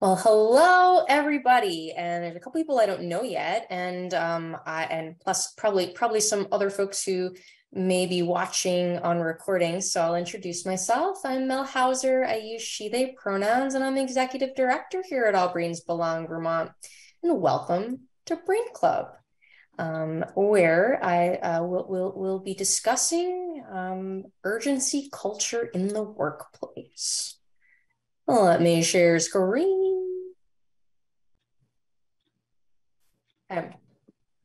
Well, hello everybody, and there's a couple people I don't know yet, and um, I and plus probably probably some other folks who may be watching on recording. So I'll introduce myself. I'm Mel Houser. I use she/they pronouns, and I'm the executive director here at All Brains Belong Vermont. And welcome to Brain Club, um, where I uh, will will will be discussing um, urgency culture in the workplace. Let me share screen. Um,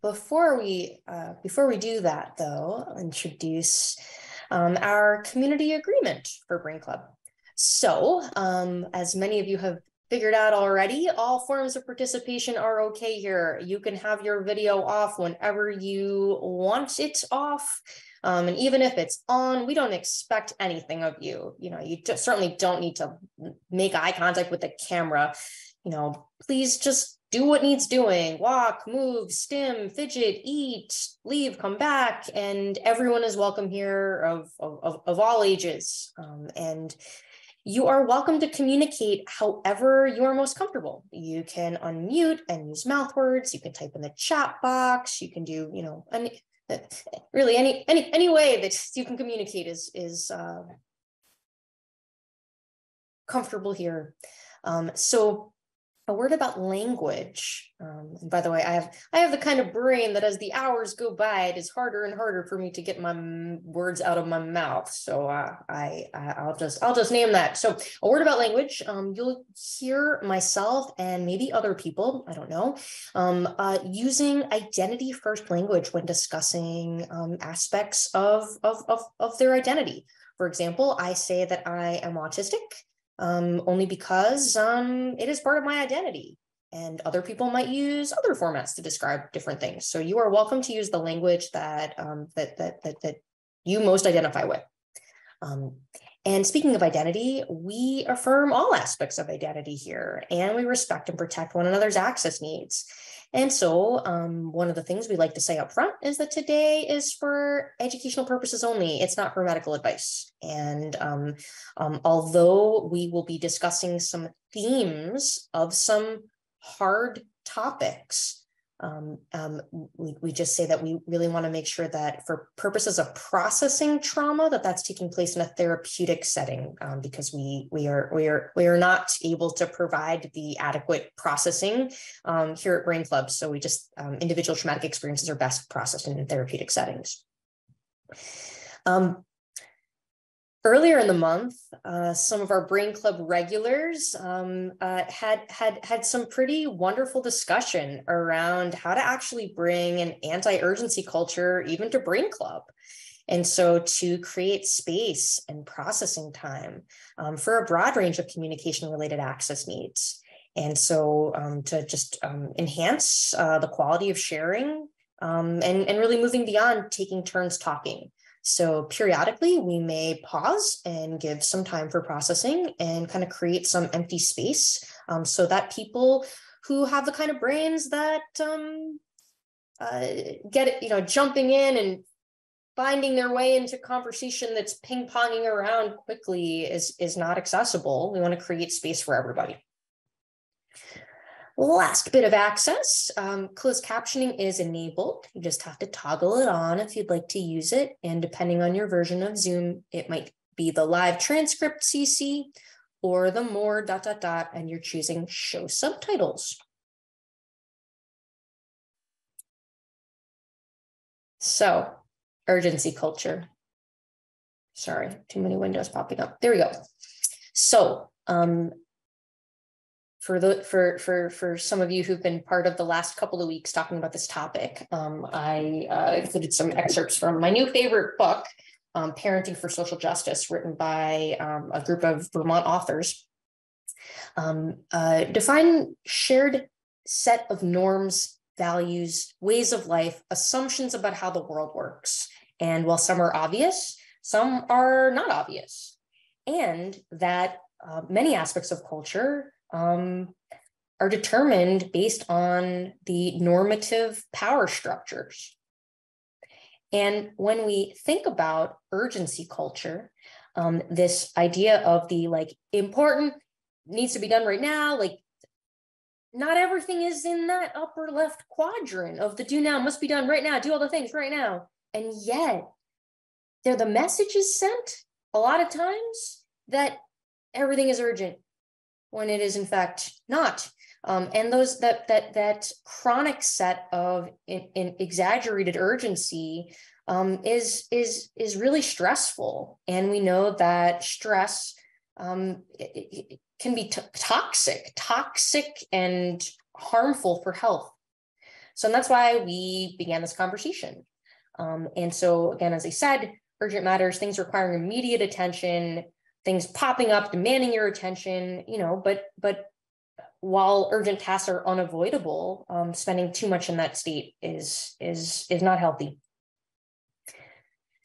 before we uh, before we do that, though, introduce um, our community agreement for Brain Club. So, um, as many of you have figured out already, all forms of participation are okay here. You can have your video off whenever you want it off. Um, and even if it's on, we don't expect anything of you. You know, you certainly don't need to make eye contact with the camera. You know, please just do what needs doing. Walk move stim fidget eat leave come back. And everyone is welcome here of of, of all ages. Um, and you are welcome to communicate however you are most comfortable. You can unmute and use mouth words. You can type in the chat box. You can do you know any, really any any any way that you can communicate is is uh, comfortable here. Um, so a word about language. Um, and by the way, I have I have the kind of brain that as the hours go by, it is harder and harder for me to get my m- words out of my mouth. So uh, I, I will just I'll just name that. So a word about language. Um, you'll hear myself and maybe other people. I don't know. Um, uh, using identity first language when discussing um, aspects of, of of of their identity. For example, I say that I am autistic um, only because um, it is part of my identity. And other people might use other formats to describe different things. So you are welcome to use the language that um, that, that that that you most identify with. Um, and speaking of identity, we affirm all aspects of identity here, and we respect and protect one another's access needs. And so, um, one of the things we like to say up front is that today is for educational purposes only. It's not for medical advice. And um, um, although we will be discussing some themes of some hard topics, um, um, we, we just say that we really want to make sure that for purposes of processing trauma that that's taking place in a therapeutic setting um, because we we are we are we are not able to provide the adequate processing um, here at brain club. So we just um, individual traumatic experiences are best processed in therapeutic settings. Um, earlier in the month, uh, some of our Brain Club regulars um, uh, had had had some pretty wonderful discussion around how to actually bring an anti-urgency culture even to Brain Club. And so to create space and processing time um, for a broad range of communication related access needs. And so um, to just um, enhance uh, the quality of sharing um, and, and really moving beyond taking turns talking. So periodically, we may pause and give some time for processing and kind of create some empty space um, so that people who have the kind of brains that um, uh, get you know, jumping in and finding their way into conversation that's ping ponging around quickly is is not accessible. We want to create space for everybody. Last bit of access, um, closed captioning is enabled. You just have to toggle it on if you'd like to use it. And depending on your version of Zoom, it might be the live transcript CC or the more dot dot dot, and you're choosing show subtitles. So urgency culture. Sorry, too many windows popping up. There we go. So um, for the for for for some of you who've been part of the last couple of weeks talking about this topic, um, I uh, included some excerpts from my new favorite book, um, "Parenting for Social Justice," written by um, a group of Vermont authors. Um, uh, define shared set of norms, values, ways of life, assumptions about how the world works, and while some are obvious, some are not obvious, and that uh, many aspects of culture um, are determined based on the normative power structures. And when we think about urgency culture, um, this idea of the like important needs to be done right now, like not everything is in that upper left quadrant of the do now, must be done right now, do all the things right now. And yet, there the message is sent a lot of times that everything is urgent when it is in fact not. Um, and those that that that chronic set of in, in exaggerated urgency um, is is is really stressful, and we know that stress um, it, it can be toxic, toxic and harmful for health. So and that's why we began this conversation. Um, and so again, as I said, urgent matters, things requiring immediate attention, things popping up, demanding your attention, you know, but but while urgent tasks are unavoidable, um, spending too much in that state is is is not healthy.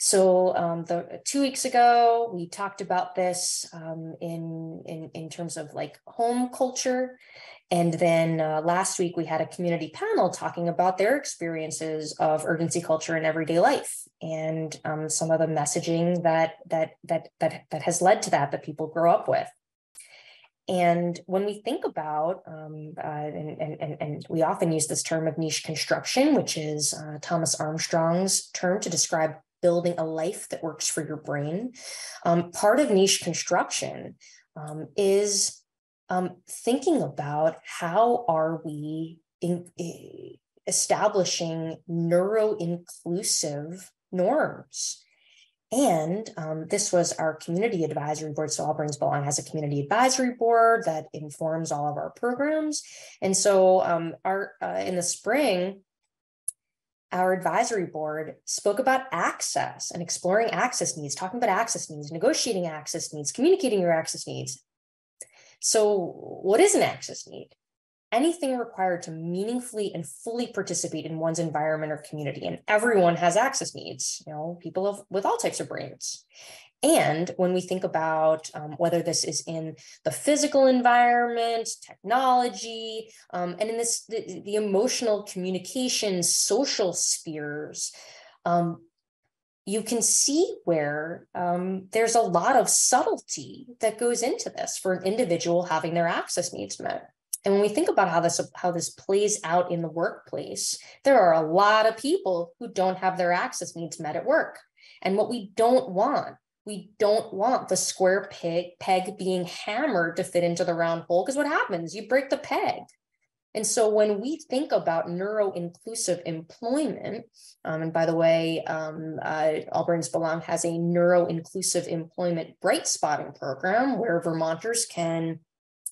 So um, the two weeks ago, we talked about this um, in, in in terms of like home culture, and then uh, last week we had a community panel talking about their experiences of urgency culture in everyday life and um, some of the messaging that that that that that has led to that that people grow up with. And when we think about, um, uh, and, and, and, we often use this term of niche construction, which is uh, Thomas Armstrong's term to describe building a life that works for your brain. Um, part of niche construction um, is um, thinking about how are we in, in establishing neuro-inclusive norms. And um, this was our community advisory board. So All Brains Belong has a community advisory board that informs all of our programs. And so um, our uh, in the spring, our advisory board spoke about access and exploring access needs, talking about access needs, negotiating access needs, communicating your access needs. So, what is an access need? Anything required to meaningfully and fully participate in one's environment or community. And everyone has access needs, you know, people of, with all types of brains. And when we think about um, whether this is in the physical environment, technology, um, and in this the, the, emotional communication, social spheres, um, you can see where um, there's a lot of subtlety that goes into this for an individual having their access needs met. And when we think about how this how this plays out in the workplace, there are a lot of people who don't have their access needs met at work. And what we don't want we don't want the square peg, peg being hammered to fit into the round hole because what happens? You break the peg. And so when we think about neuro-inclusive employment, um, and by the way, um, uh, Brains Belong has a neuro-inclusive employment bright spotting program where Vermonters can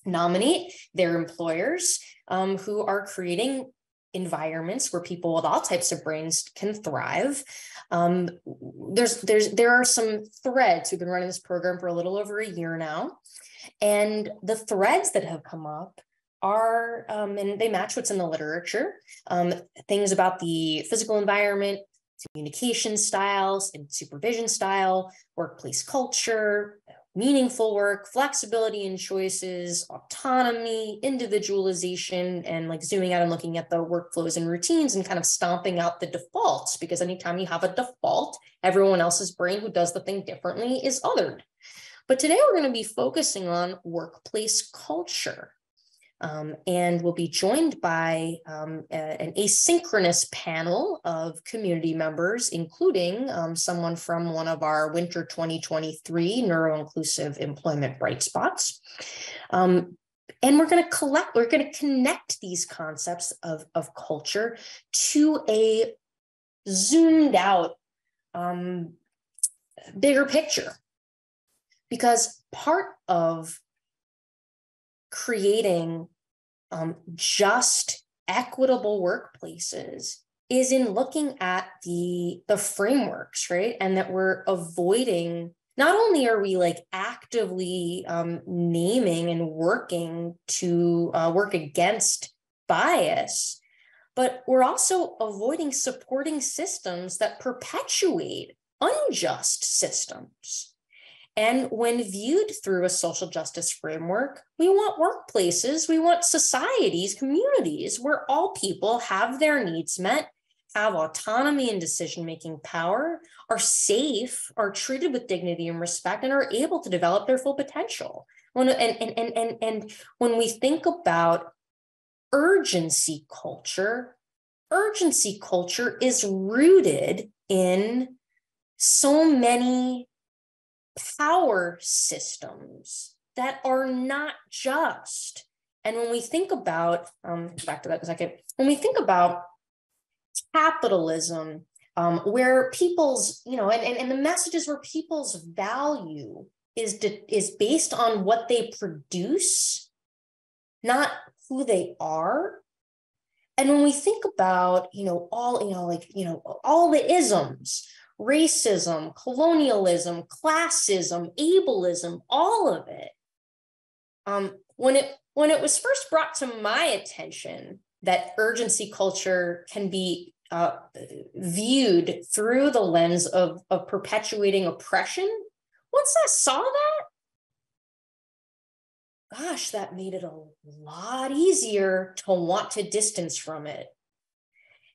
nominate their employers um, who are creating environments where people with all types of brains can thrive. Um, there's there's there are some threads. We've been running this program for a little over a year now, and the threads that have come up are um, and they match what's in the literature. Um, things about the physical environment, communication styles and supervision style, workplace culture, meaningful work, flexibility in choices, autonomy, individualization, and like zooming out and looking at the workflows and routines and kind of stomping out the defaults. Because anytime you have a default, everyone else's brain who does the thing differently is othered. But today we're going to be focusing on workplace culture um, and we'll be joined by um, a, an asynchronous panel of community members, including um, someone from one of our winter 2023 neuro-inclusive employment bright spots. Um, and we're going to collect, we're going to connect these concepts of, of culture to a zoomed out um, bigger picture. Because part of creating um, just equitable workplaces is in looking at the the frameworks right? And that we're avoiding not only are we like actively um, naming and working to uh, work against bias but we're also avoiding supporting systems that perpetuate unjust systems and when viewed through a social justice framework, we want workplaces, we want societies, communities where all people have their needs met, have autonomy and decision making power, are safe, are treated with dignity and respect, and are able to develop their full potential. When, and, and, and, and, and when we think about urgency culture, urgency culture is rooted in so many power systems that are not just. And when we think about, um, back to that a second, when we think about capitalism, um, where people's, you know, and, and, and the messages where people's value is, de- is based on what they produce, not who they are. And when we think about, you know, all, you know, like, you know, all the isms, racism, colonialism, classism, ableism, all of it. Um, when it when it was first brought to my attention that urgency culture can be uh, viewed through the lens of, of perpetuating oppression, once I saw that, gosh, that made it a lot easier to want to distance from it.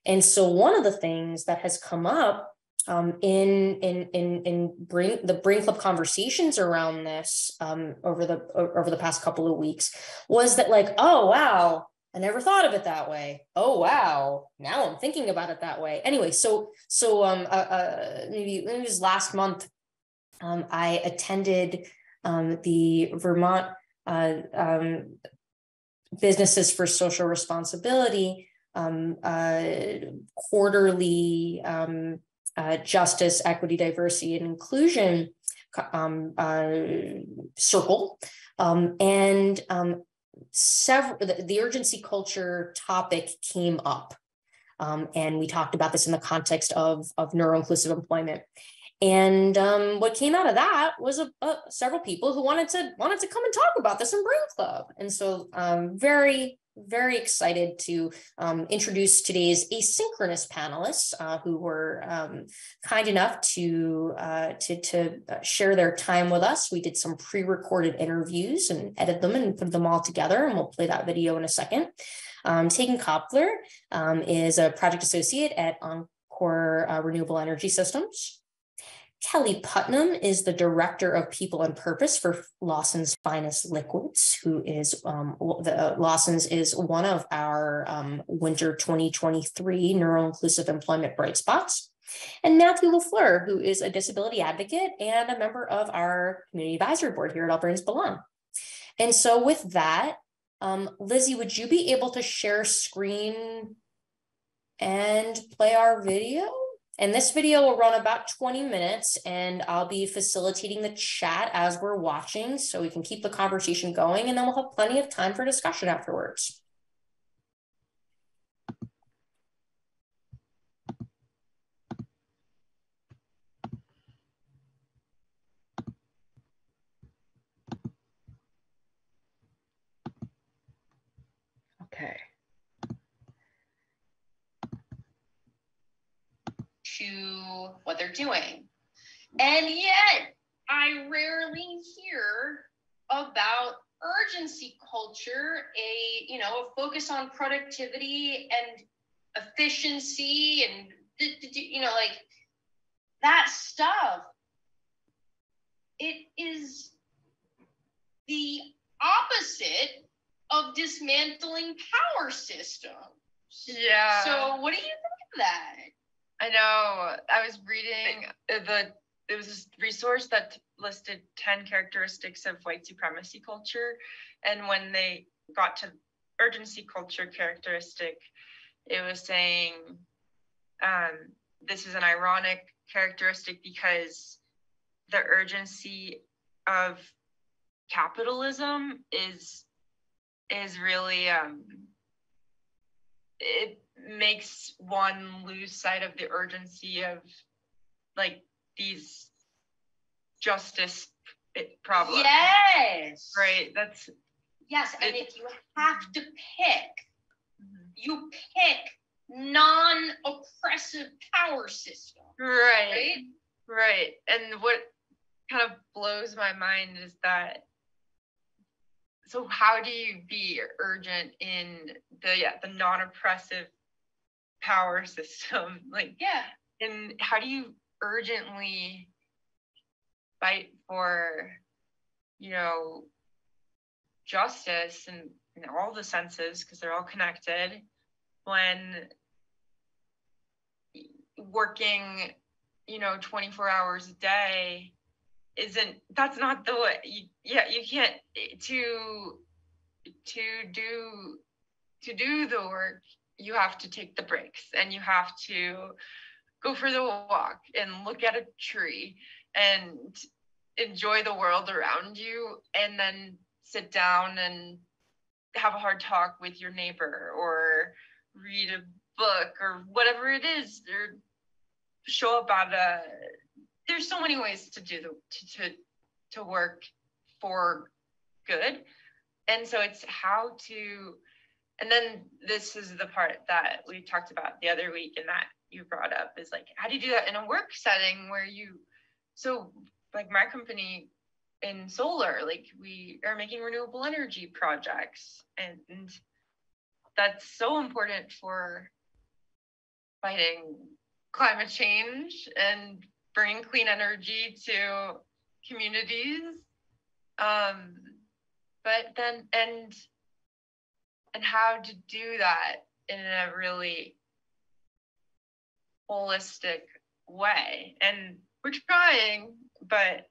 And so, one of the things that has come up um, in in in in bring the brain club conversations around this um, over the over the past couple of weeks was that like oh wow I never thought of it that way. Oh wow now I'm thinking about it that way. Anyway so so um uh, uh maybe it was last month um, I attended um, the Vermont uh, um, businesses for social responsibility um, uh, quarterly um, uh, justice, equity, diversity, and inclusion um, uh, circle. Um, and um, several the, the, urgency culture topic came up. Um, and we talked about this in the context of, of neuro-inclusive employment. And um, what came out of that was a, a, several people who wanted to wanted to come and talk about this in Brain Club. And so um, very very excited to um, introduce today's asynchronous panelists uh, who were um, kind enough to, uh, to, to uh, share their time with us. We did some pre-recorded interviews and edited them and put them all together, and we'll play that video in a second. Um, Tegan Kopler um, is a project associate at Encore uh, Renewable Energy Systems. Kelly Putnam is the Director of People and Purpose for Lawson's Finest Liquids, who is um, the uh, Lawson's is one of our um, winter 2023 neuro-inclusive employment bright spots. And Matthew LaFleur, who is a disability advocate and a member of our community advisory board here at All Brains Belong. And so with that, um, Lizzie, would you be able to share screen and play our video? And this video will run about 20 minutes and I'll be facilitating the chat as we're watching so we can keep the conversation going and then we'll have plenty of time for discussion afterwards. Okay. To what they're doing. And yet, I rarely hear about urgency culture, a you know, a focus on productivity and efficiency and you know, like that stuff. It is the opposite of dismantling power systems. Yeah. So, what do you think of that? I know. I was reading the it was this resource that listed 10 characteristics of white supremacy culture and when they got to urgency culture characteristic it was saying um, this is an ironic characteristic because the urgency of capitalism is is really um, it makes one lose sight of the urgency of like these justice problems. Yes. Right. That's yes. And it, if you have to pick, mm-hmm. you pick non-oppressive power system. Right. Right. Right. And what kind of blows my mind is that so how do you be urgent in the yeah, the non-oppressive power system. Like yeah. and how do you urgently fight for you know justice and know, all the senses because they're all connected when working you know 24 hours a day isn't that's not the way you, yeah you can't eh, to to do to do the work you have to take the breaks and you have to go for the walk and look at a tree and enjoy the world around you and then sit down and have a hard talk with your neighbor or read a book or whatever it is or show up at a there's so many ways to do the to to, to work for good. And so it's how to and then this is the part that we talked about the other week and that you brought up is like how do you do that in a work setting where you so like my company in solar like we are making renewable energy projects and, that's so important for fighting climate change and bringing clean energy to communities. Um, but then and and how to do that in a really holistic way and we're trying but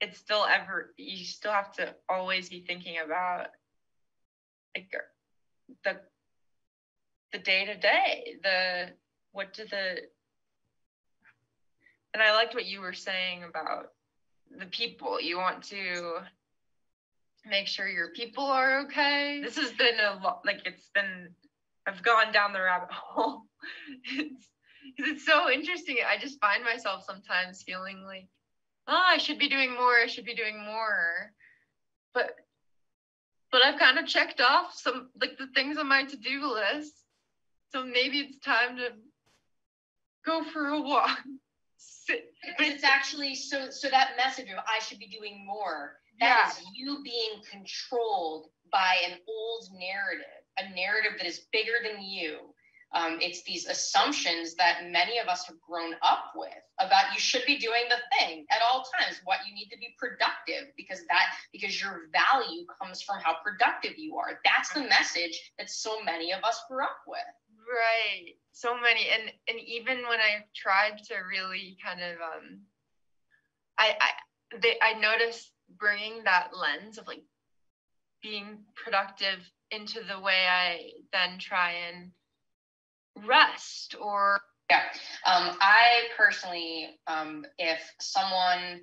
it's still ever you still have to always be thinking about like the the day to day the what do the and I liked what you were saying about the people. You want to make sure your people are okay. This has been a lot, like it's been, I've gone down the rabbit hole. it's, it's so interesting. I just find myself sometimes feeling like, oh, I should be doing more. I should be doing more. But, but I've kind of checked off some, like the things on my to-do list. So maybe it's time to go for a walk but it's actually so so that message of I should be doing more. That yeah. you being controlled by an old narrative, a narrative that is bigger than you. Um, it's these assumptions that many of us have grown up with about you should be doing the thing at all times what you need to be productive because that because your value comes from how productive you are that's the message that so many of us grew up with right so many and and even when I've tried to really kind of um i i they, i noticed bringing that lens of like being productive into the way i then try and rest or yeah um i personally um if someone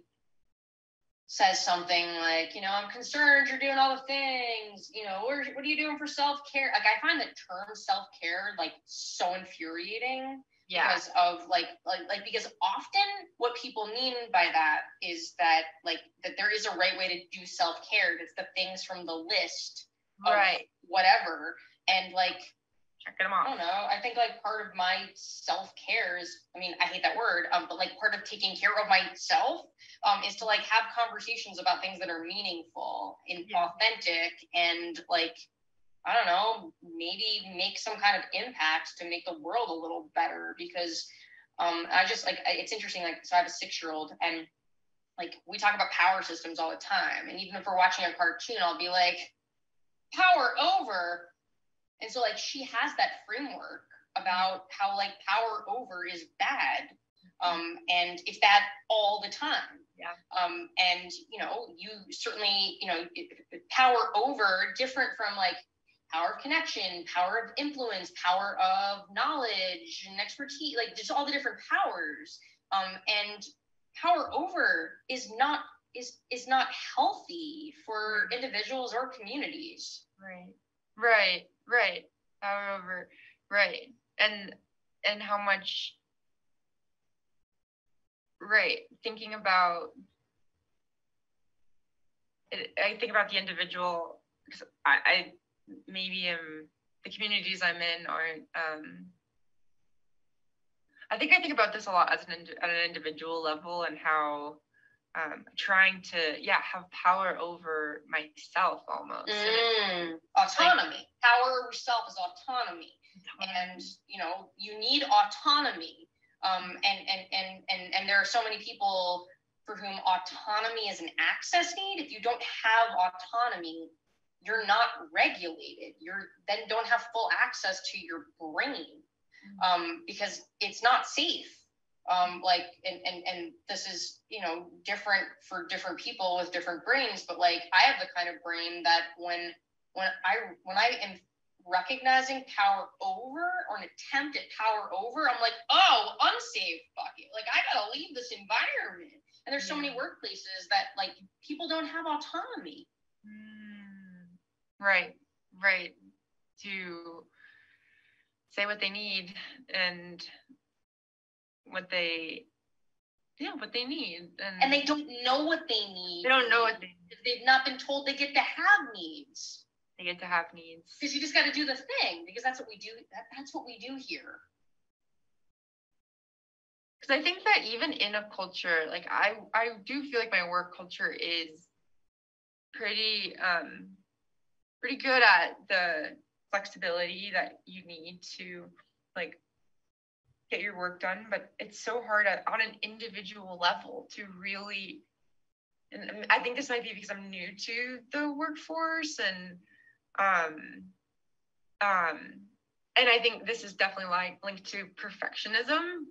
says something like, you know, I'm concerned you're doing all the things, you know, what are, what are you doing for self care? Like, I find the term self care like so infuriating. Yeah. Because of like, like, like, because often what people mean by that is that, like, that there is a right way to do self care. It's the things from the list, right? Whatever. And like, checking them off. I don't know. I think like part of my self care is, I mean, I hate that word, um, but like part of taking care of myself um, is to like have conversations about things that are meaningful and yeah. authentic and like, I don't know, maybe make some kind of impact to make the world a little better because um, I just like, it's interesting. Like, so I have a six year old and like we talk about power systems all the time. And even if we're watching a cartoon, I'll be like, power over and so like she has that framework about how like power over is bad. Um, and it's bad all the time. Yeah. Um, and you know, you certainly, you know, power over different from like power of connection, power of influence, power of knowledge and expertise, like just all the different powers. Um, and power over is not is is not healthy for individuals or communities. Right. Right. Right. However, right. And and how much right thinking about I think about the individual because I, I maybe am the communities I'm in aren't um I think I think about this a lot as an at an individual level and how um, trying to yeah have power over myself almost. Mm, autonomy. Like, power over self is autonomy. autonomy. and you know you need autonomy. Um, and, and and and and there are so many people for whom autonomy is an access need. If you don't have autonomy you're not regulated. You're then don't have full access to your brain um, because it's not safe. Um, like and, and and this is you know different for different people with different brains, but like I have the kind of brain that when when I when I am recognizing power over or an attempt at power over, I'm like, oh, unsafe bucket. Like I gotta leave this environment. And there's so many workplaces that like people don't have autonomy. Right, right. To say what they need and what they yeah, what they need. And, And they don't know what they need. they don't know what they They've not been told they get to have needs. they get to have needs. Because you just got to do the thing. Because that's what we do. That, that's what we do here. because I think that even in a culture, like I, I do feel like my work culture is pretty, um, pretty good at the flexibility that you need to like get your work done. But it's so hard at, on an individual level to really, and I think this might be because I'm new to the workforce and, um, um, and I think this is definitely like linked to perfectionism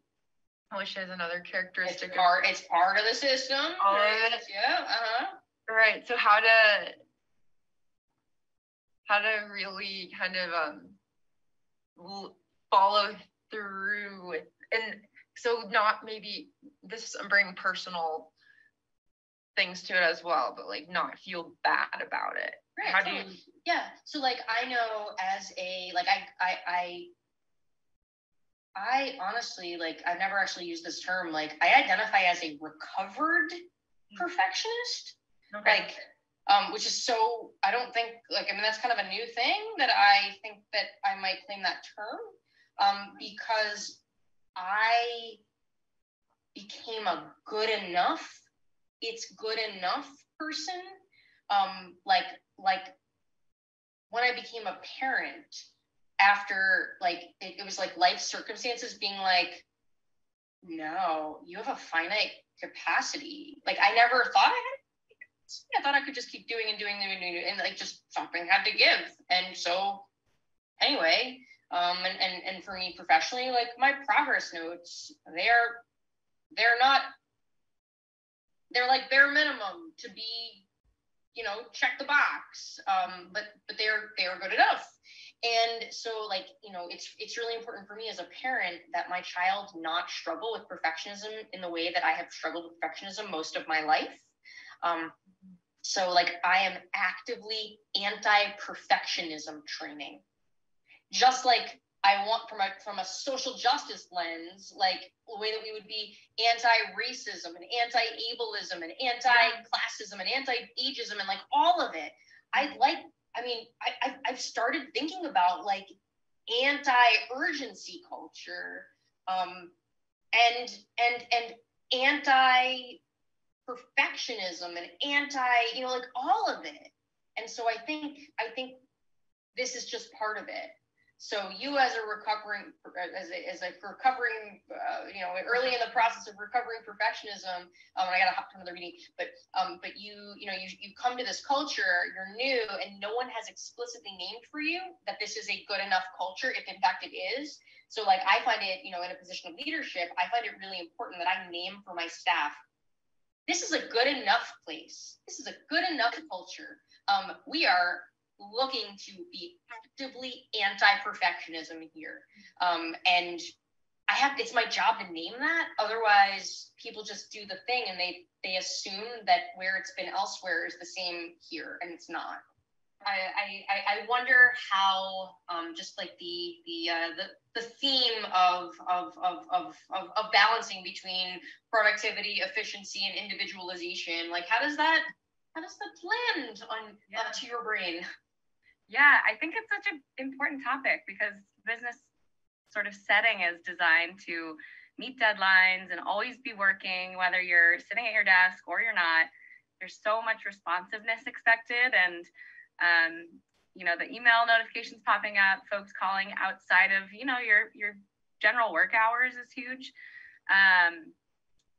which is another It's characteristic of part, it's part of the system. All of it. Yeah. Uh huh. right so how to how to really kind of um follow through with and so not maybe this i'm bringing personal things to it as well but like not feel bad about it Right. how do you. Yeah. So like I know as a like I I I I honestly like I've never actually used this term. Like I identify as a recovered perfectionist. okay Like um, which is so I don't think like I mean that's kind of a new thing that I think that I might claim that term um, because I became a good enough it's good enough person um, like like when I became a parent after like it, it was like life circumstances being like no you have a finite capacity. Like I never thought I had I thought I could just keep doing and doing and doing and like just something had to give. And so anyway, um and, and and for me professionally, like my progress notes, they're they're not they're like bare minimum to be, you know, check the box. Um, but but they're they're good enough. And so like, you know, it's it's really important for me as a parent that my child not struggle with perfectionism in the way that I have struggled with perfectionism most of my life. Um, so like I am actively anti-perfectionism training. Just like I want from a from a social justice lens, like the way that we would be anti-racism and anti-ableism and anti-classism and anti-ageism and like all of it. I'd like, I mean, I, I've started thinking about like anti-urgency culture, um, and and and anti perfectionism and anti you know like all of it. And so i think i think this is just part of it. So you as a recovering as a, as a recovering uh, you know early in the process of recovering perfectionism um, i gotta hop to another meeting but um, but you you know you, you come to this culture you're new and no one has explicitly named for you that this is a good enough culture if in fact it is. So like i find it you know in a position of leadership i find it really important that i name for my staff this is a good enough place. This is a good enough culture. Um, we are looking to be actively anti-perfectionism here. Um, and I have it's my job to name that. Otherwise, people just do the thing and they they assume that where it's been elsewhere is the same here, and it's not. I I, I wonder how um, just like the the uh, the the theme of of, of of of of balancing between productivity, efficiency, and individualization. Like, how does that how does that blend on Yeah. uh, to your brain? Yeah, I think it's such an important topic because business sort of setting is designed to meet deadlines and always be working, whether you're sitting at your desk or you're not. There's so much responsiveness expected, and um, you know the email notifications popping up, folks calling outside of you know your your general work hours is huge. Um,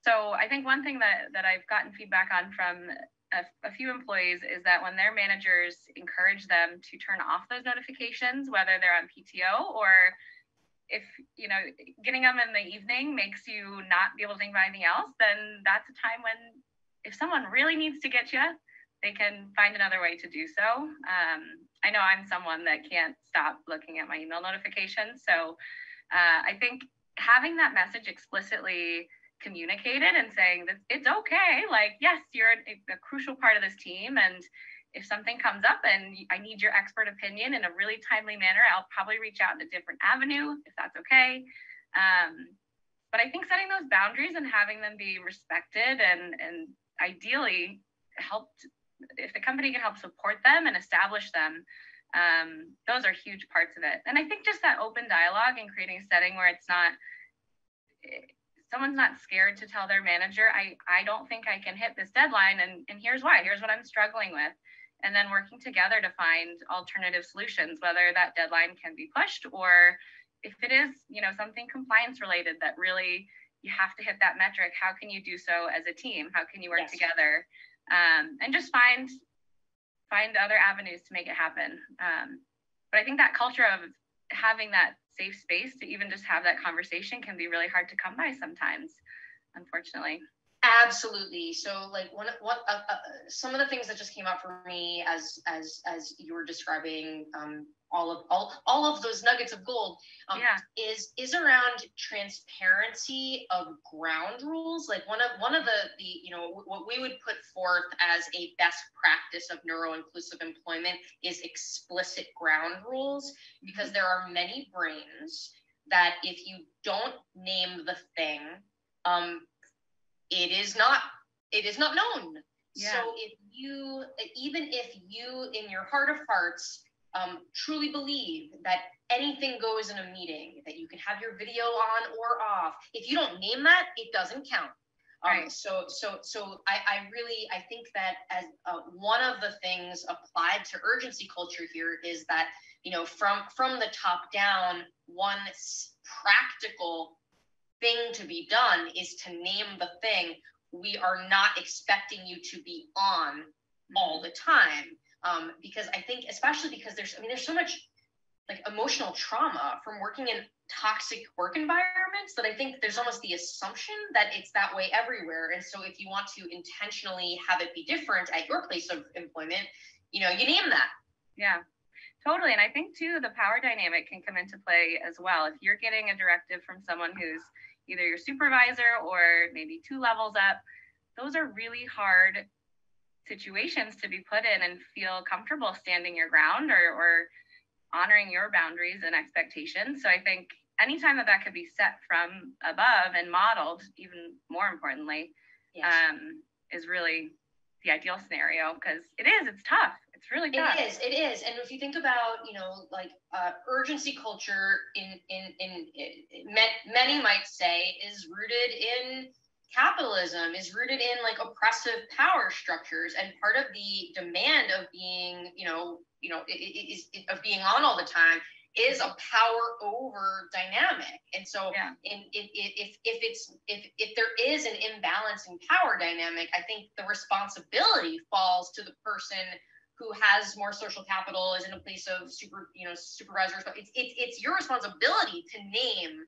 so I think one thing that that I've gotten feedback on from a, a, few employees is that when their managers encourage them to turn off those notifications, whether they're on PTO or if you know getting them in the evening makes you not be able to think about anything else, then that's a time when if someone really needs to get you, they can find another way to do so. Um, I know I'm someone that can't stop looking at my email notifications, so uh, I think having that message explicitly communicated and saying that it's okay. Like, yes, you're a, a, crucial part of this team. And if something comes up and I need your expert opinion in a really timely manner, I'll probably reach out in a different avenue if that's okay. Um, but I think setting those boundaries and having them be respected and, and ideally helped, if the company can help support them and establish them, um, those are huge parts of it. And I think just that open dialogue and creating a setting where it's not, someone's not scared to tell their manager, I, I don't think I can hit this deadline. And, and here's why, here's what I'm struggling with. And then working together to find alternative solutions, whether that deadline can be pushed or if it is, you know, something compliance related that really you have to hit that metric, how can you do so as a team? How can you work yes. together? Um, and just find find other avenues to make it happen. Um, but I think that culture of having that safe space to even just have that conversation can be really hard to come by sometimes, unfortunately. Absolutely. So, like one, what, uh, uh, some of the things that just came up for me as as as you were describing um, all of all all of those nuggets of gold um, yeah. is is around transparency of ground rules. Like one of one of the the you know what we would put forth as a best practice of neuro inclusive employment is explicit ground rules because there are many brains that if you don't name the thing um, it is not it is not known yeah. so if you even if you in your heart of hearts um, truly believe that anything goes in a meeting that you can have your video on or off if you don't name that it doesn't count um, right. so so so I, I really i think that as uh, one of the things applied to urgency culture here is that you know from from the top down one practical thing to be done is to name the thing. We are not expecting you to be on all the time. Um, because I think, especially because there's, I mean, there's so much like emotional trauma from working in toxic work environments that I think there's almost the assumption that it's that way everywhere. And so if you want to intentionally have it be different at your place of employment, you know, you name that. Yeah. Totally. And I think too, the power dynamic can come into play as well. If you're getting a directive from someone who's either your supervisor or maybe two levels up. Those are really hard situations to be put in and feel comfortable standing your ground or, or honoring your boundaries and expectations. So I think anytime that that could be set from above and modeled, even more importantly, yes. um, is really the ideal scenario because it is, it's tough. It's really tough. It is. It is. And if you think about, you know, like uh, urgency culture in, in, in, in, many might say is rooted in capitalism is rooted in like oppressive power structures and part of the demand of being you know you know is of being on all the time is a power over dynamic and so yeah. in, if, if if it's if if there is an imbalance in power dynamic i think the responsibility falls to the person who has more social capital is in a place of super, you know, supervisors. But it's it's it's your responsibility to name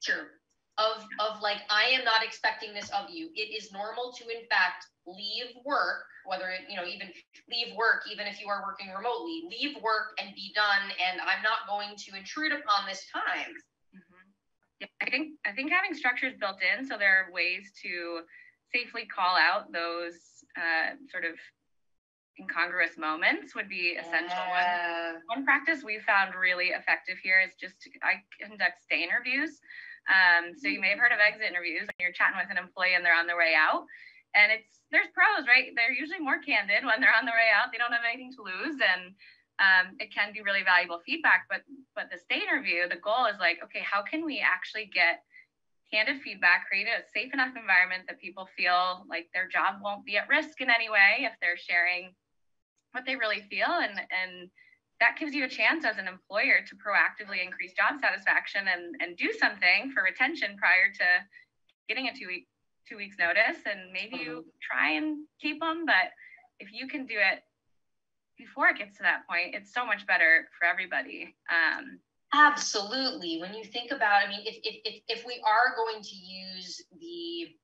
sure of of like I am not expecting this of you. It is normal to in fact leave work, whether it, you know, even leave work, even if you are working remotely, leave work and be done. And I'm not going to intrude upon this time. Mm-hmm. Yeah, I think I think having structures built in so there are ways to safely call out those uh, sort of incongruous moments would be essential. Yeah. One, one practice we found really effective here is just to, I conduct stay interviews. Um, so you may have heard of exit interviews when you're chatting with an employee and they're on their way out. And it's there's pros, right? They're usually more candid when they're on their way out. They don't have anything to lose, and um, it can be really valuable feedback. But but the stay interview, the goal is like, okay, how can we actually get candid feedback, create a safe enough environment that people feel like their job won't be at risk in any way if they're sharing what they really feel and and that gives you a chance as an employer to proactively increase job satisfaction and and do something for retention prior to getting a two week two weeks notice. And maybe you mm-hmm. try and keep them but if you can do it before it gets to that point it's so much better for everybody. Um, absolutely. When you think about i mean if, if, if, if we are going to use the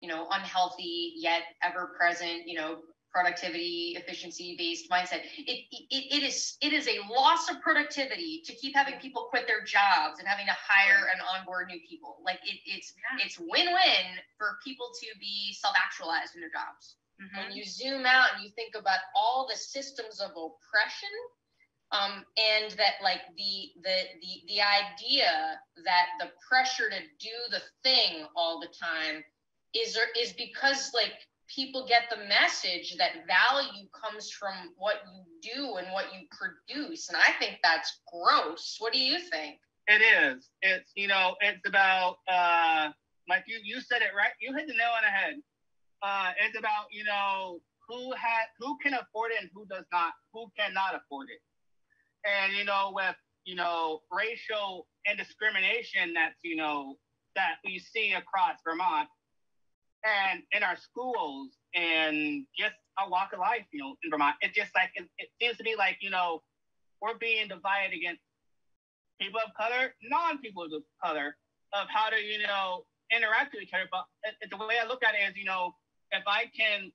you know unhealthy yet ever present you know productivity efficiency based mindset it, it, it is it is a loss of productivity to keep having people quit their jobs and having to hire and onboard new people like it, it's yeah. it's win-win for people to be self-actualized in their jobs mm-hmm. when you zoom out and you think about all the systems of oppression um, and that like the the the the idea that the pressure to do the thing all the time is is because like people get the message that value comes from what you do and what you produce. And I think that's gross. What do you think? It is. It's, you know, it's about, uh, like you, you said it right. You hit the nail on the head. Uh, it's about, you know, who had, who can afford it and who does not, who cannot afford it. And, you know, with, you know, racial and discrimination that's, you know, that we see across Vermont, and in our schools and just our walk of life, you know, in Vermont. It's just like it, it seems to be like you know we're being divided against people of color, non-people of color, of how to you know interact with each other. But the way I look at it is, you know, if I can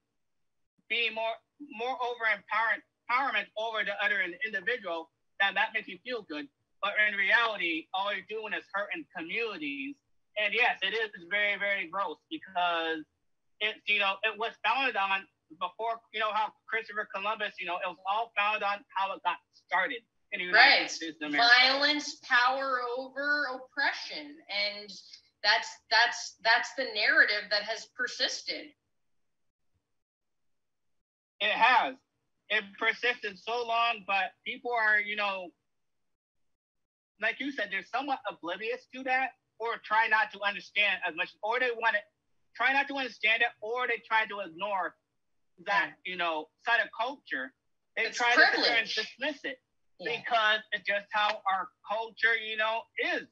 be more more over empowerment empowerment over the other individual, then that makes me feel good. But in reality, all you're doing is hurting communities and yes, it is very, very gross because it's, you know, it was founded on before, you know, how Christopher Columbus, you know, it was all founded on how it got started. In the United right. States Violence, power over oppression. And that's that's that's the narrative that has persisted. It has. It persisted so long, but people are, you know, like you said, they're somewhat oblivious to that or try not to understand as much, or they want to try not to understand it, or they try to ignore that, you know, side of culture. They it's try privilege. to and dismiss it yeah. because it's just how our culture, you know, is.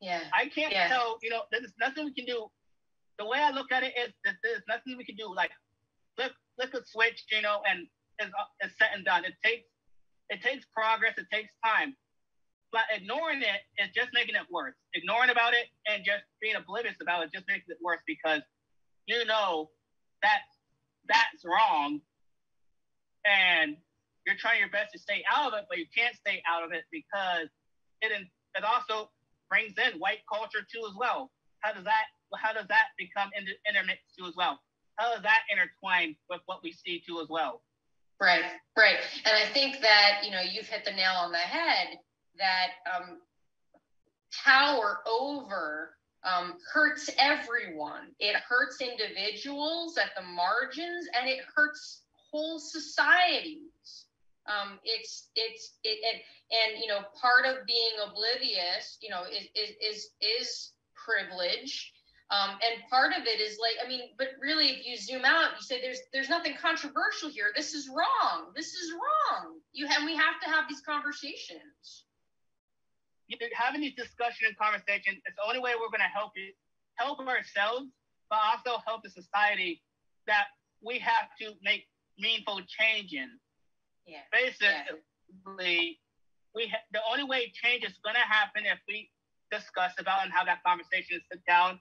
Yeah. I can't yeah. tell, you know, there's nothing we can do. The way I look at it is that there's nothing we can do. Like, flip, flip a switch, you know, and it's, it's set and done. It takes, it takes progress. It takes time. But ignoring it is just making it worse. Ignoring about it and just being oblivious about it just makes it worse because you know that that's wrong and you're trying your best to stay out of it, but you can't stay out of it because it it also brings in white culture too as well. How does that how does that become inter- intermixed too as well? How does that intertwine with what we see too as well? Right, right. And I think that you know you've hit the nail on the head that um, power over um, hurts everyone. It hurts individuals at the margins, and it hurts whole societies. Um, it's it's it, it and you know part of being oblivious, you know, is is is, privilege. Um, and part of it is like, I mean, but really, if you zoom out, you say there's there's nothing controversial here. This is wrong. This is wrong. You have we have to have these conversations having these discussion and conversation is the only way we're going to help you help ourselves, but also help the society that we have to make meaningful change in. Yeah. Basically, yeah. we ha- the only way change is going to happen if we discuss about and have that conversation sit down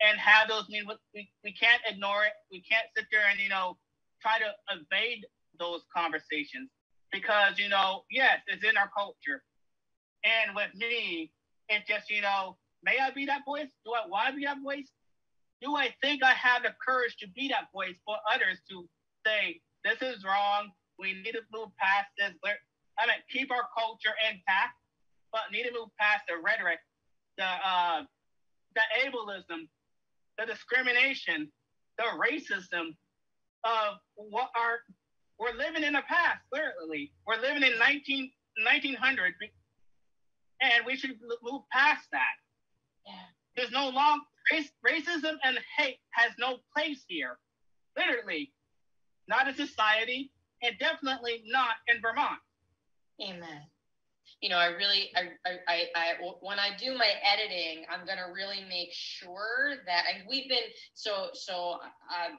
and have those mean we, we can't ignore it. We can't sit there and, you know, try to evade those conversations because, you know, yes, it's in our culture. And with me, it's just, you know, may I be that voice? Do I want to be that voice? Do I think I have the courage to be that voice for others to say, this is wrong. We need to move past this. I mean, keep our culture intact, but need to move past the rhetoric, the uh, the ableism, the discrimination, the racism of what are we're living in the past. Literally, we're living in 19, 1900 and we should move past that. Yeah. There's no long race, racism and hate has no place here. Literally, not in society, and definitely not in Vermont. Amen. you know, I really, I, I, I, when I do my editing, I'm gonna really make sure that, and we've been so, so, uh,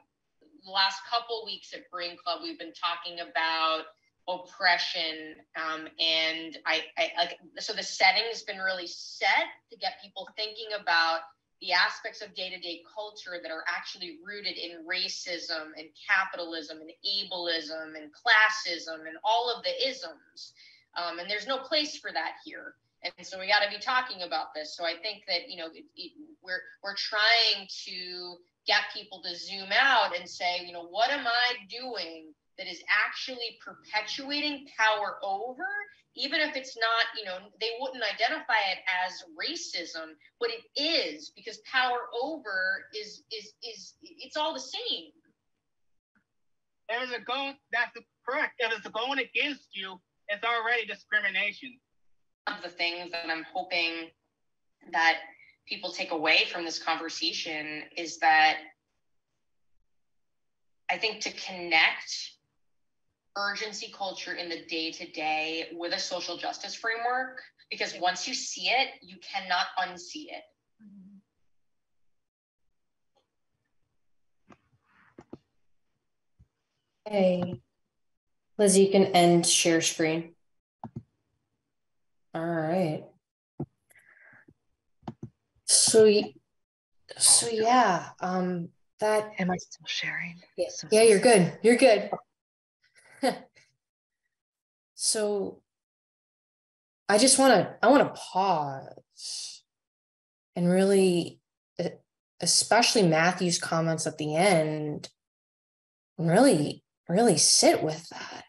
the last couple weeks at Brain Club, we've been talking about oppression, um, and I, I like so the setting's been really set to get people thinking about the aspects of day-to-day culture that are actually rooted in racism and capitalism and ableism and classism and all of the isms um, and there's no place for that here. And so we got to be talking about this. So I think that you know it, it, we're we're trying to get people to zoom out and say, you know, what am I doing that is actually perpetuating power over, even if it's not, you know, they wouldn't identify it as racism, but it is because power over is is is it's all the same. If it's going, that's correct. If it's going against you, it's already discrimination. One of the things that I'm hoping that people take away from this conversation is that I think to connect urgency culture in the day to day with a social justice framework, because once you see it, you cannot unsee it. Hey. Lizzie, you can end share screen. All right. So, so yeah, um, that. Am I still sharing? Yeah, so yeah, you're good. You're good. so, I just want to, I want to pause and really, especially Matthew's comments at the end, really, really sit with that.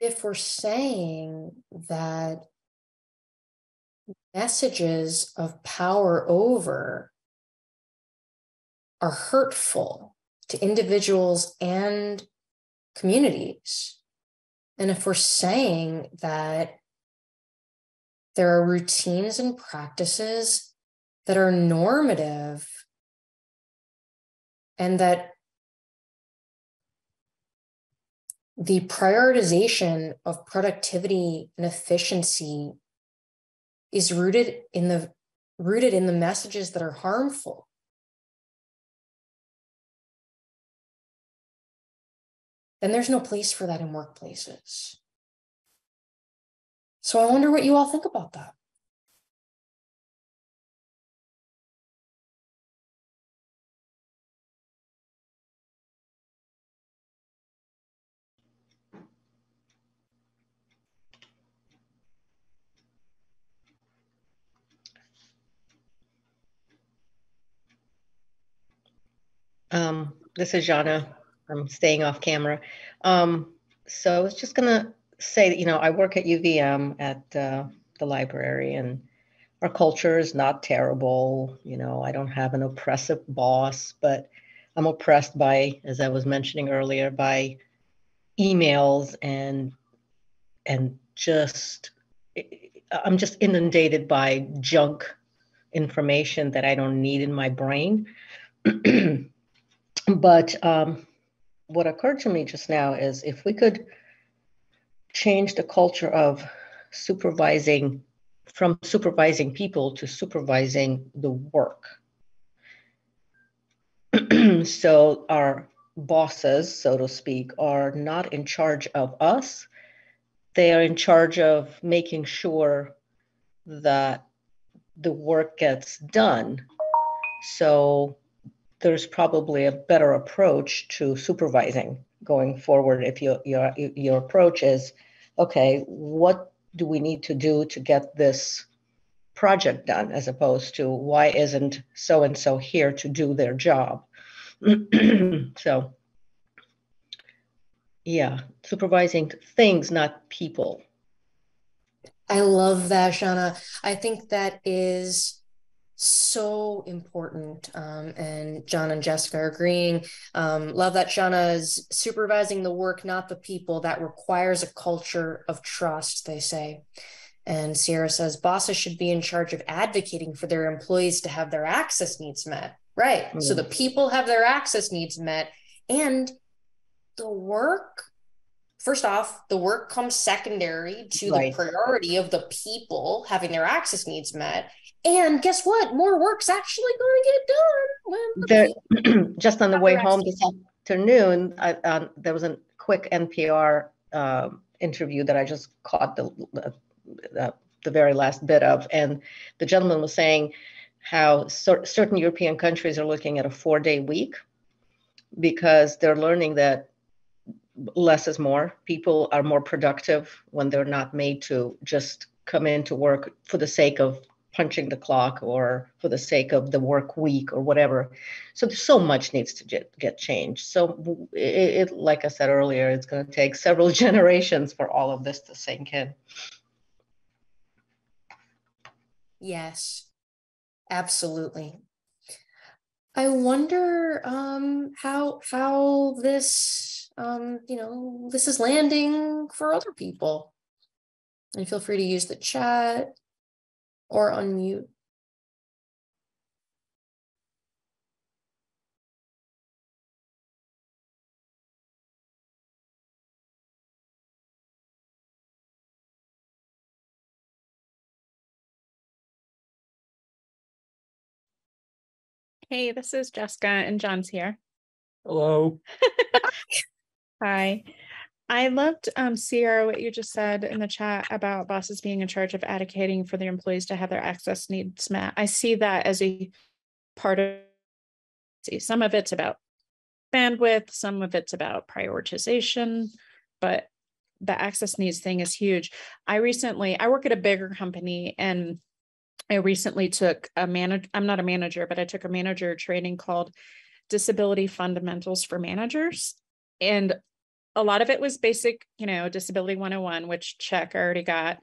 If we're saying that messages of power over are hurtful to individuals and communities, and if we're saying that there are routines and practices that are normative and that the prioritization of productivity and efficiency is rooted in the rooted in the messages that are harmful. Then there's no place for that in workplaces. So i wonder what you all think about that Um, this is Jana. I'm staying off camera. Um, so I was just going to say that, you know, I work at UVM at uh, the library and our culture is not terrible. You know, I don't have an oppressive boss, but I'm oppressed by, as I was mentioning earlier, by emails and and just I'm just inundated by junk information that I don't need in my brain. But um, what occurred to me just now is if we could change the culture of supervising from supervising people to supervising the work. so our bosses, so to speak, are not in charge of us. They are in charge of making sure that the work gets done. So there's probably a better approach to supervising going forward if your your your approach is okay what do we need to do to get this project done as opposed to why isn't so and so here to do their job? So yeah supervising things not people. I love that shana i think that is so important. Um, and John and Jessica are agreeing. Um, love that Shauna is supervising the work, not the people. That requires a culture of trust, they say. And Sierra says bosses should be in charge of advocating for their employees to have their access needs met. Right. Mm. So the people have their access needs met and the work first off, the work comes secondary to right. the priority of the people having their access needs met. And guess what? More work's actually going to get done. The, just on the way home this afternoon, I, uh, there was a quick NPR uh, interview that I just caught the, the, the very last bit of, and the gentleman was saying how certain European countries are looking at a four-day week because they're learning that less is more. People are more productive when they're not made to just come into work for the sake of punching the clock or for the sake of the work week or whatever. So so much needs to get, get changed. So it, it, like I said earlier, it's going to take several generations for all of this to sink in. Yes, absolutely. I wonder um, how how this um, you know this is landing for other people. And feel free to use the chat or unmute. Hey, this is Jessica and John's here. Hello. Hi. I loved um, Sierra, what you just said in the chat about bosses being in charge of advocating for their employees to have their access needs met. I see that as a part of see some of it's about bandwidth, some of it's about prioritization, but the access needs thing is huge. I recently I work at a bigger company and I recently took a manager I'm not a manager, but I took a manager training called Disability Fundamentals for Managers. And a lot of it was basic, you know, disability 101, which check I already got.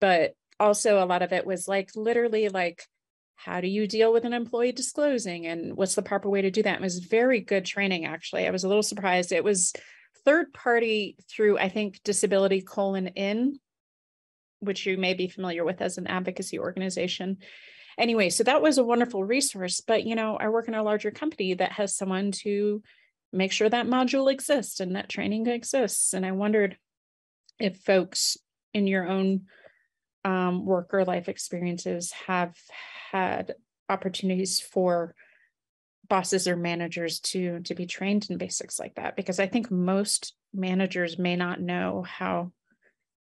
But also a lot of it was like literally like, how do you deal with an employee disclosing and what's the proper way to do that? It was very good training, actually. I was a little surprised. It was third party through, I think, disability colon in, which you may be familiar with as an advocacy organization. Anyway, so that was a wonderful resource. But, you know, I work in a larger company that has someone to make sure that module exists and that training exists. And I wondered if folks in your own um, work or life experiences have had opportunities for bosses or managers to to be trained in basics like that because i think most managers may not know how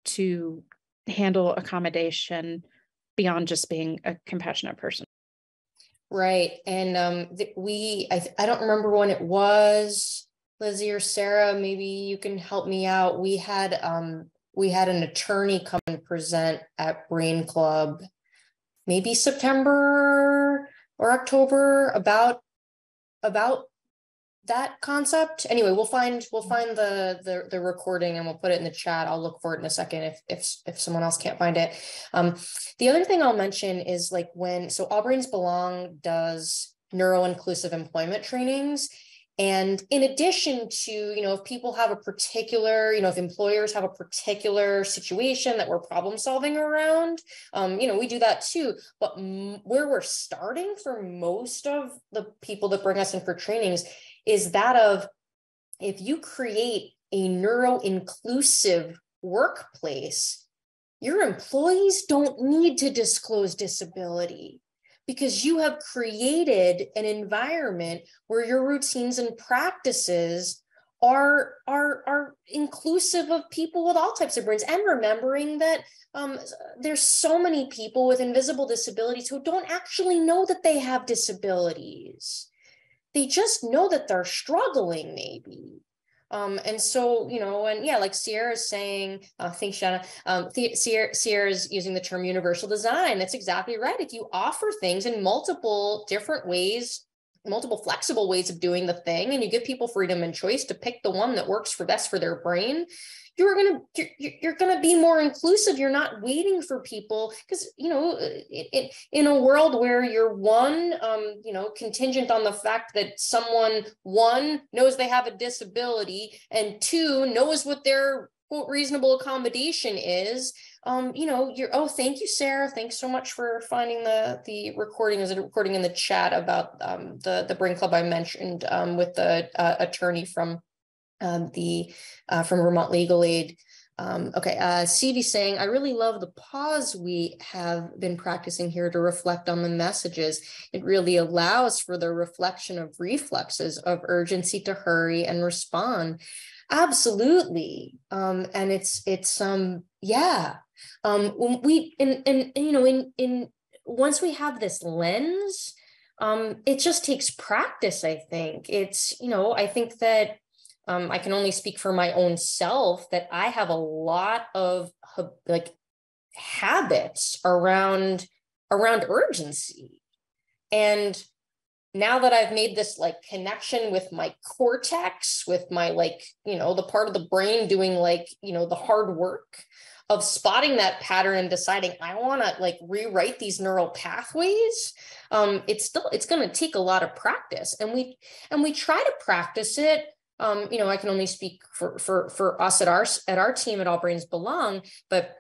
to handle accommodation beyond just being a compassionate person Right. And um, we, I, I don't remember when it was, Lizzie or Sarah, maybe you can help me out. We had, um, we had an attorney come and present at Brain Club, maybe September or October about, about that concept. Anyway we'll find we'll find the, the the recording and we'll put it in the chat. I'll look for it in a second if if if someone else can't find it. Um the other thing i'll mention is like when so brains belong does neuro inclusive employment trainings. And in addition to you know if people have a particular you know if employers have a particular situation that we're problem solving around um, you know we do that too. But where we're starting for most of the people that bring us in for trainings is that of if you create a neuro inclusive workplace, your employees don't need to disclose disability because you have created an environment where your routines and practices are are are inclusive of people with all types of brains. And remembering that um, there's so many people with invisible disabilities who don't actually know that they have disabilities they just know that they're struggling maybe um, and so, you know, and yeah, like Sierra's saying, uh, thanks, Shanna. Um, Sierra, Sierra's using the term universal design. That's exactly right. If you offer things in multiple different ways multiple flexible ways of doing the thing and you give people freedom and choice to pick the one that works for best for their brain you're gonna you're, you're gonna be more inclusive you're not waiting for people because you know it, in a world where you're one um you know contingent on the fact that someone one knows they have a disability and two knows what their quote reasonable accommodation is um, you know, you're oh, thank you, Sarah. Thanks so much for finding the the recording. Is a recording in the chat about um, the the Brain Club I mentioned um, with the uh, attorney from um, the uh, from Vermont Legal Aid. Um, okay, uh, CV saying, I really love the pause we have been practicing here to reflect on the messages. It really allows for the reflection of reflexes of urgency to hurry and respond. Absolutely. Um, and it's, it's, um, yeah, um, we and and you know in in once we have this lens um, it just takes practice i think it's you know i think that um, i can only speak for my own self that i have a lot of like habits around around urgency and now that I've made this like connection with my cortex, with my like, you know, the part of the brain doing like, you know, the hard work, of spotting that pattern and deciding I want to like rewrite these neural pathways, um, it's still it's going to take a lot of practice, and we and we try to practice it. Um, you know, I can only speak for for for us at our at our team at All Brains Belong, but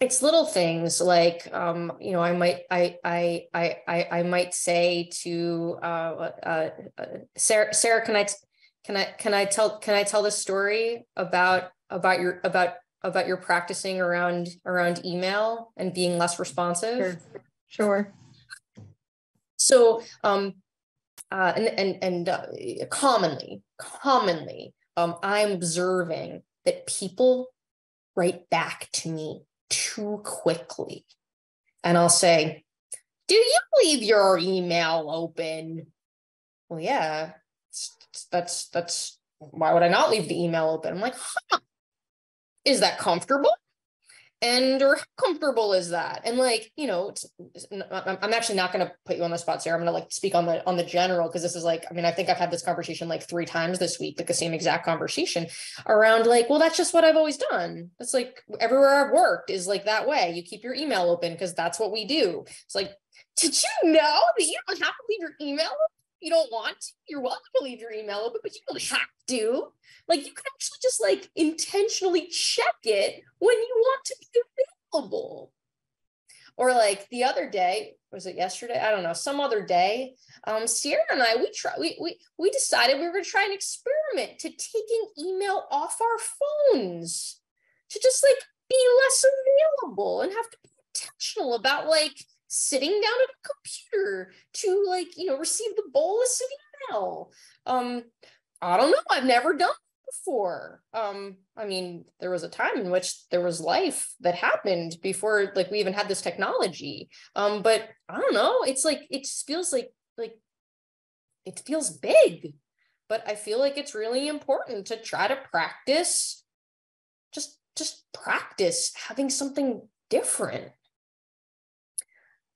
it's little things like um, you know i might I, I i i might say to uh, uh, uh, sarah sarah can i can i can i tell can i tell the story about about your about about your practicing around around email and being less responsive? Sure. sure. So, um, uh, and and and uh, commonly, commonly, um, I'm observing that people write back to me too quickly, and I'll say, "Do you leave your email open?" Well, yeah, that's that's why would I not leave the email open? I'm like, huh, is that comfortable? And or how comfortable is that? And like, you know, I'm actually not going to put you on the spot, Sarah. I'm going to like speak on the on the general because this is like, I mean, I think I've had this conversation like three times this week, like the same exact conversation around like, well, that's just what I've always done. It's like everywhere I've worked is like that way. You keep your email open because that's what we do. It's like, did you know that you don't have to leave your email you don't want you're welcome to leave your email open, but you don't have to. Like you can actually just like intentionally check it when you want to be available. Or like the other day, was it yesterday? I don't know, some other day. Um, Sierra and I, we try we we we decided we were gonna try an experiment to taking email off our phones to just like be less available and have to be intentional about like sitting down at a computer to like you know receive the bolus of email um i don't know. I've never done before. Um i mean there was a time in which there was life that happened before like we even had this technology. Um but i don't know. It's like it just feels like like it feels big. But i feel like it's really important to try to practice just just practice having something different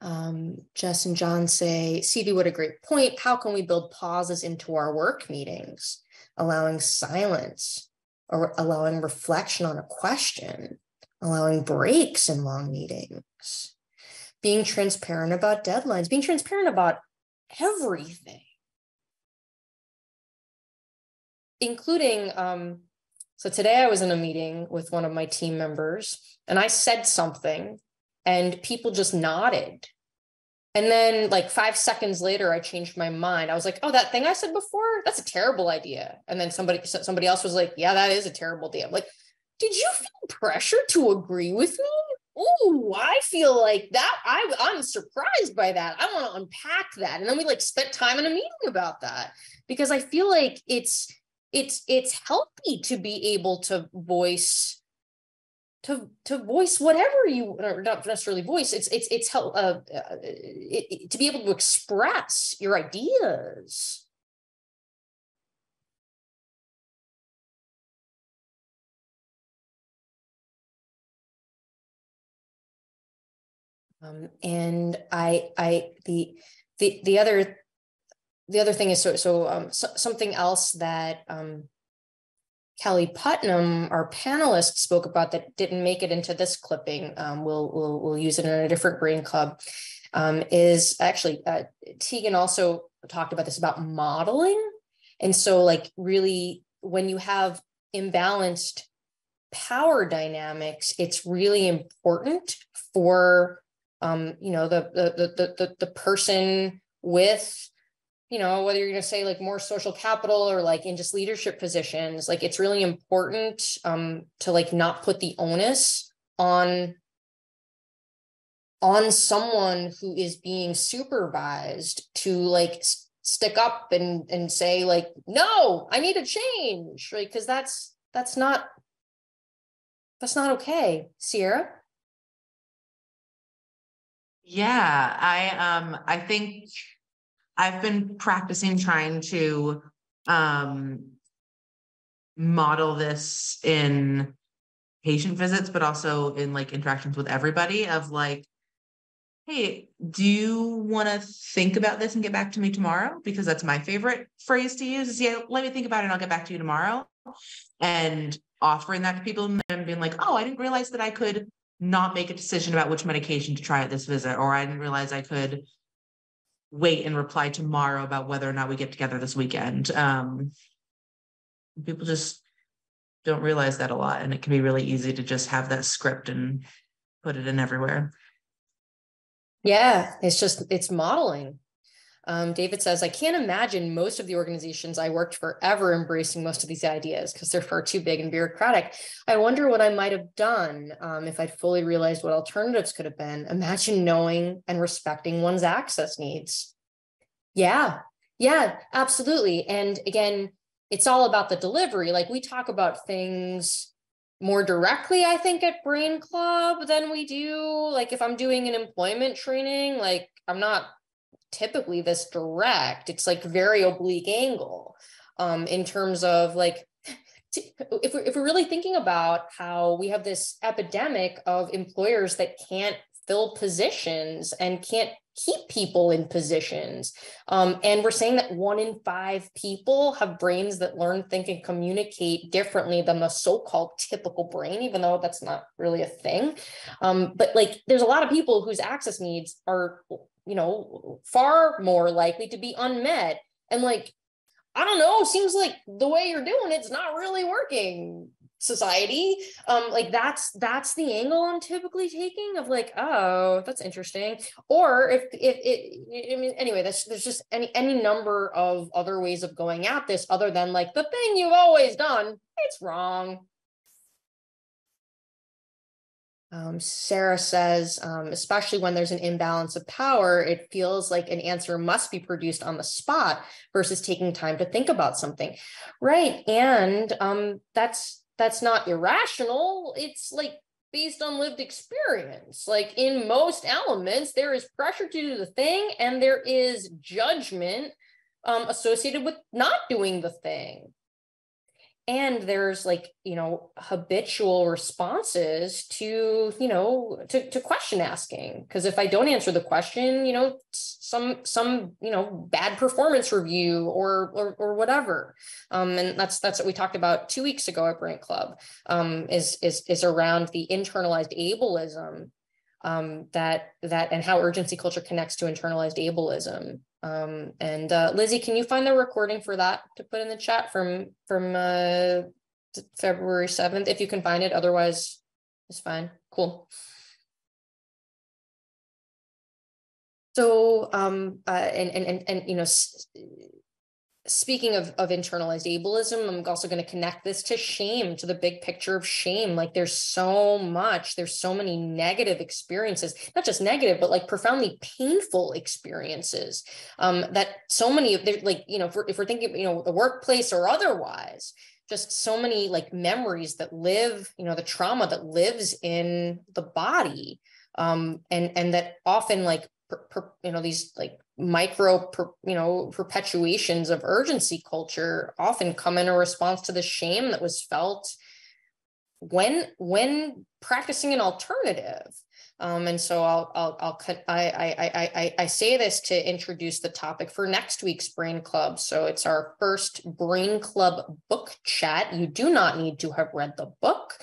um, Jess and John say, CV, what a great point. How can we build pauses into our work meetings, allowing silence or allowing reflection on a question, allowing breaks in long meetings, being transparent about deadlines, being transparent about everything, including, um, so today I was in a meeting with one of my team members and I said something and people just nodded and then like five seconds later, I changed my mind. I was like, oh, that thing I said before, that's a terrible idea. And then somebody somebody else was like, yeah, that is a terrible idea. I'm like, did you feel pressure to agree with me? Oh, I feel like that. I, I'm surprised by that. I want to unpack that. And then we like spent time in a meeting about that because I feel like it's it's it's healthy to be able to voice to to voice whatever you or not necessarily voice it's it's it's help uh, uh it, it, to be able to express your ideas. Um, and i i the the the other the other thing is so so, um, so something else that um, Kelly Putnam, our panelist, spoke about that didn't make it into this clipping. Um, we'll, we'll we'll use it in a different brain club. Um, is actually uh, Tegan also talked about this about modeling, and so like really when you have imbalanced power dynamics, it's really important for um, you know the the the the, the person with you know whether you're going to say like more social capital or like in just leadership positions like it's really important um to like not put the onus on on someone who is being supervised to like s- stick up and and say like no i need a change right? Because that's that's not that's not okay. Sierra? Yeah, I um I think I've been practicing trying to um model this in patient visits, but also in like interactions with everybody of like, hey, do you want to think about this and get back to me tomorrow? Because that's my favorite phrase to use is yeah, let me think about it and I'll get back to you tomorrow. And offering that to people and being like, oh, I didn't realize that I could not make a decision about which medication to try at this visit, or I didn't realize I could wait and reply tomorrow about whether or not we get together this weekend. Um, people just don't realize that a lot, and it can be really easy to just have that script and put it in everywhere. yeah it's just it's modeling Um, David says, I can't imagine most of the organizations I worked for ever embracing most of these ideas because they're far too big and bureaucratic. I wonder what I might have done um, if I'd fully realized what alternatives could have been. Imagine knowing and respecting one's access needs. Yeah, yeah, absolutely. And again, it's all about the delivery. Like we talk about things more directly, I think, at Brain Club than we do. Like if I'm doing an employment training, like I'm not typically this direct it's like very oblique angle um in terms of like if we're, if we're really thinking about how we have this epidemic of employers that can't fill positions and can't keep people in positions um, and we're saying that one in five people have brains that learn think and communicate differently than the so-called typical brain even though that's not really a thing um, but like there's a lot of people whose access needs are you know, far more likely to be unmet. And like, I don't know, seems like the way you're doing it's not really working society. Um like that's that's the angle i'm typically taking of like oh that's interesting. Or if if it i mean anyway that's there's just any any number of other ways of going at this other than like the thing you've always done it's wrong Um, Sarah says, um, especially when there's an imbalance of power, it feels like an answer must be produced on the spot versus taking time to think about something. Right. And um, that's that's not irrational. It's like based on lived experience. Like in most elements, there is pressure to do the thing, and there is judgment um, associated with not doing the thing and there's like you know habitual responses to you know to, to question asking. Because if i don't answer the question you know some some you know bad performance review or or, or whatever. Um, and that's that's what we talked about two weeks ago at brain club um, is is is around the internalized ableism um, that that and how urgency culture connects to internalized ableism um, and uh, Lizzie, can you find the recording for that to put in the chat from from uh, February 7th, if you can find it, otherwise it's fine. Cool. So, um, uh, and, and, and, and, you know, speaking of, of internalized ableism, I'm also going to connect this to shame, to the big picture of shame. Like there's so much, there's so many negative experiences, not just negative, but like profoundly painful experiences um, that so many of like, you know, if we're, if we're thinking, you know, the workplace or otherwise, just so many like memories that live, you know, the trauma that lives in the body um, and, and that often like, per, per, you know, these like micro you know perpetuations of urgency culture often come in a response to the shame that was felt when when practicing an alternative. Um, and so I'll, I'll, I'll cut, I, I, I, I, I say this to introduce the topic for next week's Brain Club. So it's our first Brain Club book chat. You do not need to have read the book,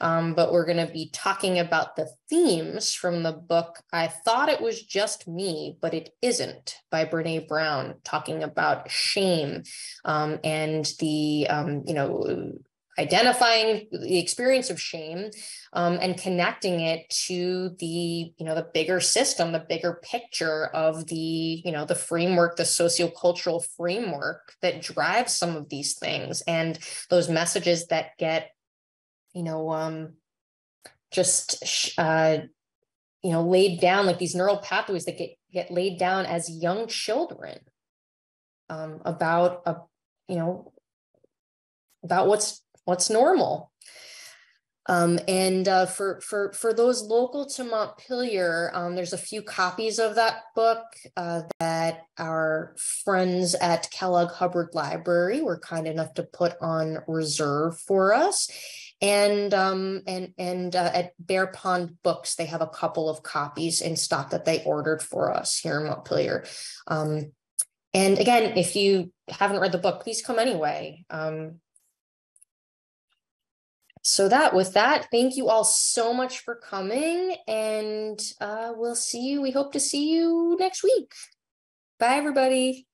um, but we're going to be talking about the themes from the book. I thought it was just me, but it isn't by Brene Brown, talking about shame um, and the, um, you know, identifying the experience of shame um, and connecting it to the you know the bigger system the bigger picture of the you know the framework the sociocultural framework that drives some of these things and those messages that get you know um just uh you know laid down like these neural pathways that get get laid down as young children um about a you know about what's what's normal. Um, and uh, for for for those local to Montpelier, um, there's a few copies of that book uh, that our friends at Kellogg Hubbard Library were kind enough to put on reserve for us. And um, and and uh, at Bear Pond Books, they have a couple of copies in stock that they ordered for us here in Montpelier. Um, and again, if you haven't read the book, please come anyway. Um, so that with that thank you all so much for coming and uh, we'll see you we hope to see you next week bye everybody